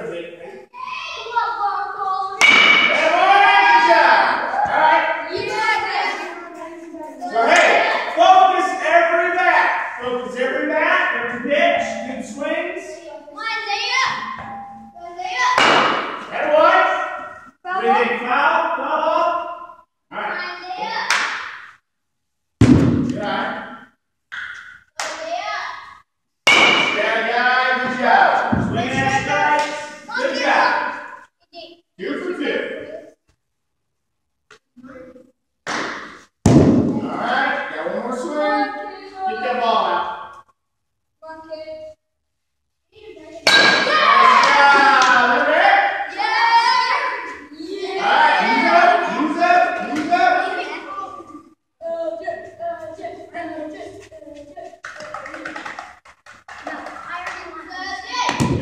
of it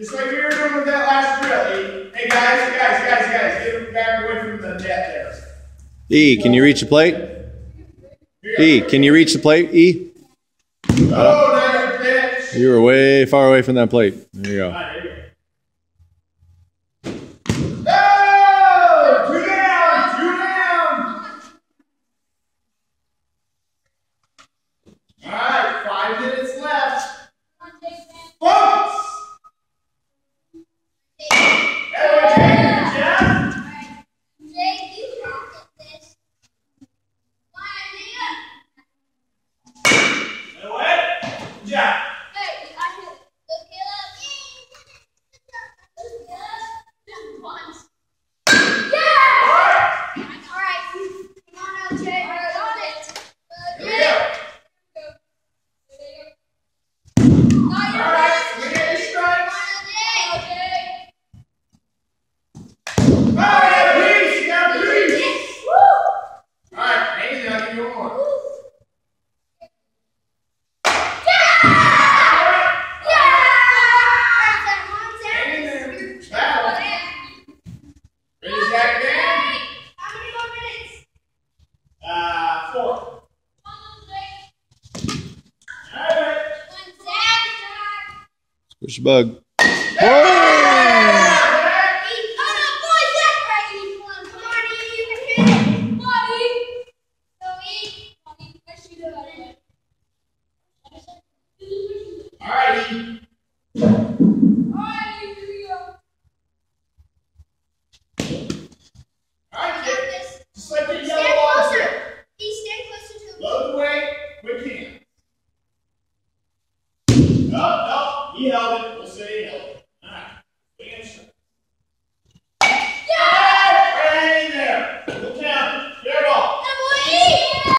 Just like we were doing with that last drill. Hey guys, guys, guys, guys, get back away from the net there. E, can you reach the plate? E, can you reach the plate? E? Oh, nice pitch. You were way far away from that plate. There you go. It's a bug. Alrighty. e Albert